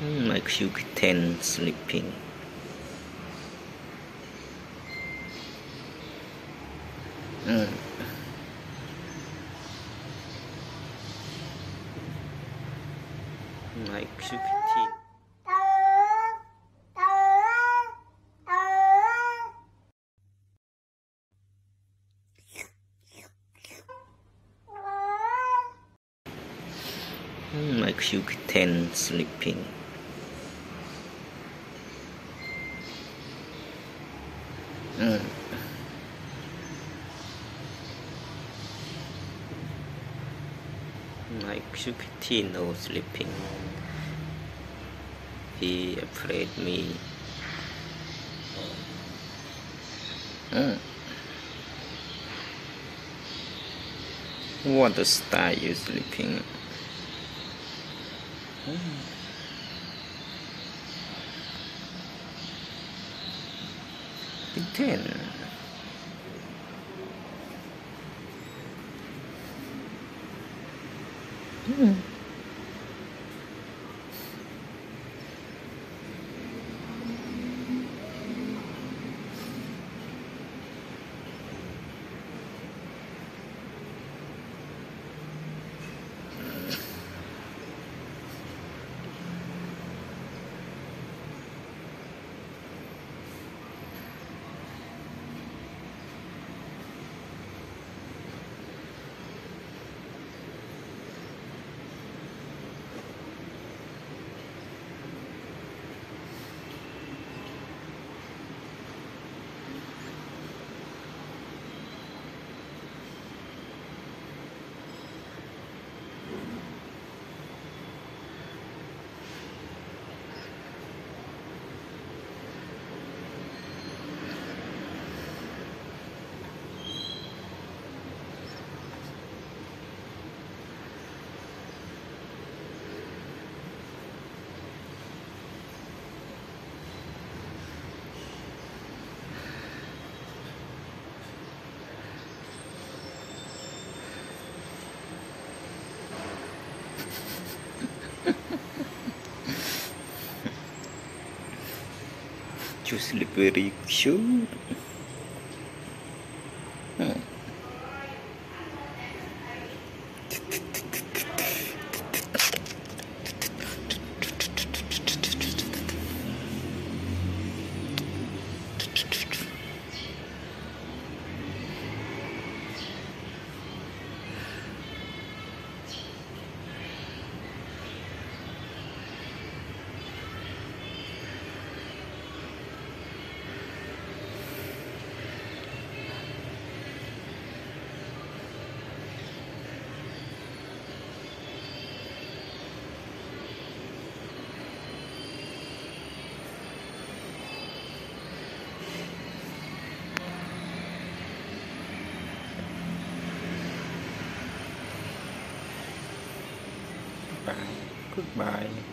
My Q10 sleeping. Mm. My Q10. My Q10 sleeping. My Q15 no sleeping. He afraid me. Mm. What style you sleeping? Mm. Big Ten. Mm. you slippery sure Bye. Goodbye.